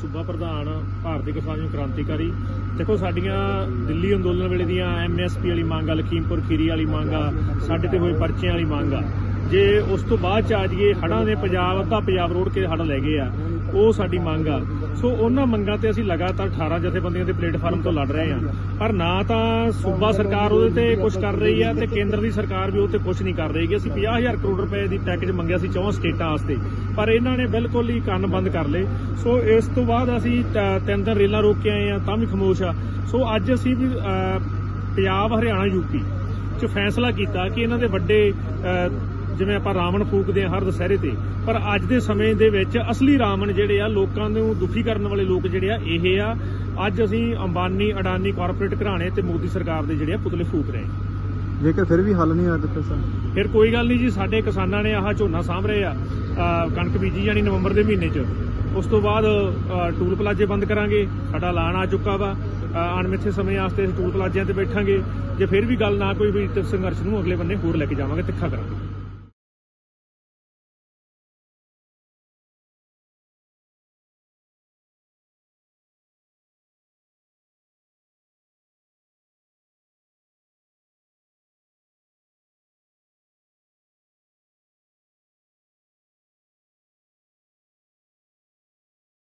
ਸੂਬਾ ਪ੍ਰਧਾਨ, ਭਾਰਤੀ ਕਿਸਾਨ ਯੂਨੀਅਨ ਕ੍ਰਾਂਤੀਕਾਰੀ। ਦੇਖੋ, ਸਾਡੀਆਂ ਦਿੱਲੀ ਅੰਦੋਲਨ ਵੇਲੇ ਦੀਆਂ ਐਮਐਸਪੀ ਵਾਲੀ ਮੰਗ ਆ, ਲਖੀਮਪੁਰ ਖੀਰੀ ਵਾਲੀ ਮੰਗ ਆ, ਸਾਡੇ ਤੇ ਹੋਏ ਪਰਚਿਆਂ ਵਾਲੀ ਮੰਗ ਆ। ਜੇ ਉਸ ਤੋਂ ਬਾਅਦ ਚ ਆ ਜਾਈਏ, ਹੜ੍ਹਾਂ ਨੇ ਪੰਜਾਬ, ਅੱਧਾ ਪੰਜਾਬ ਰੋੜ ਕੇ ਹੜ ਲੈ ਗਏ ਆ, ਉਹ ਸਾਡੀ ਮੰਗ ਆ। ਸੋ ਉਹਨਾਂ ਮੰਗਾਂ ਤੇ ਅਸੀਂ ਲਗਾਤਾਰ 18 ਜਥੇਬੰਦੀਆਂ ਦੇ ਪਲੇਟਫਾਰਮ ਤੋਂ ਲੜ ਰਹੇ ਆ। ਪਰ ਨਾ ਤਾਂ ਸੂਬਾ ਸਰਕਾਰ ਉਹਦੇ ਤੇ ਕੁਝ ਕਰ ਰਹੀ ਆ ਤੇ ਕੇਂਦਰ ਦੀ ਸਰਕਾਰ ਵੀ ਉਹ ਤੇ ਕੁਝ ਨਹੀਂ ਕਰ ਰਹੀ ਕਿ ਅਸੀਂ 50000 ਕਰੋੜ ਰੁਪਏ ਦੀ ਪੈਕੇਜ ਮੰਗਿਆ ਸੀ ਚੌਂ ਸਟੇਟਾਂ ਵਾਸਤੇ। ਪਰ ਇਹਨਾਂ ਨੇ ਬਿਲਕੁਲ ਹੀ ਕੰਨ ਬੰਦ ਕਰ ਲਏ। ਸੋ ਇਸ ਤੋਂ ਬਾਅਦ ਅਸੀਂ ਤ- ਤਿੰਨ ਦਿਨ ਰੇਲਾਂ ਰੋਕ ਕੇ ਆਏ ਆ, ਤਾਂ ਵੀ ਖਮੋਸ਼ ਆ। ਸੋ ਅੱਜ ਅਸੀਂ ਵੀ ਪੰਜਾਬ, ਹਰਿਆਣਾ ਯੂਪੀ ਚ ਫੈਸਲਾ ਕੀਤਾ ਕਿ ਇਹਨਾਂ ਦੇ ਵੱਡੇ ਜਿਵੇਂ ਆਪਾਂ ਰਾਵਣ ਫੂਕਦੇ ਆ ਹਰ ਦੁਸਹਿਰੇ ਤੇ ਪਰ ਅੱਜ ਦੇ ਸਮੇਂ ਦੇ ਵਿੱਚ ਅਸਲੀ ਰਾਵਣ ਜਿਹੜੇ ਆ ਲੋਕਾਂ ਨੂੰ ਦੁਖੀ ਕਰਨ ਵਾਲੇ ਲੋਕ ਜਿਹੜੇ ਆ ਇਹ ਆ ਅੱਜ ਅਸੀਂ ਅੰਬਾਨੀ ਅਡਾਨੀ ਕਾਰਪੋਰੇਟ ਘਰਾਣੇ ਤੇ ਮੋਦੀ ਸਰਕਾਰ ਦੇ ਜਿਹੜੇ ਆ ਪੁਤਲੇ ਫੂਕ ਰਹੇ ਜੇਕਰ ਫਿਰ ਵੀ ਹੱਲ ਨਹੀਂ ਹੋਇਆ ਤਾਂ ਫਿਰ ਸਰ ਫਿਰ ਕੋਈ ਗੱਲ ਨਹੀਂ ਜੀ ਸਾਡੇ ਕਿਸਾਨਾਂ ਨੇ ਆਹ ਝੋਨਾ ਸਾਂਭ ਰਹੇ ਆ ਕਣਕ ਬੀਜੀ ਜਾਣੀ ਨਵੰਬਰ ਦੇ ਮਹੀਨੇ 'ਚ। ਉਸ ਤੋਂ ਬਾਅਦ ਟੂਲ ਪਲਾਜੇ ਬੰਦ ਕਰਾਂਗੇ ਸਾਡਾ ਐਲਾਨ ਆ ਚੁੱਕਾ ਵਾ ਅਣਮਿੱਥੇ ਸਮੇਂ ਅਸੀਂ ਟੂਲ ਪਲਾਜਿਆਂ ਤੇ ਬੈਠਾਂਗੇ ਜੇ ਫਿਰ ਵੀ ਗੱਲ ਨਾ ਕੋਈ ਹੋਈ ਤੇ ਸੰਘਰਸ਼ ਨੂੰ ਅਗਲੇ ਬੰਨੇ ਹੋਰ ਲੈ ਕੇ ਜਾਵਾਂਗੇ ਤਿੱਖਾ ਕਰਾਂਗੇ।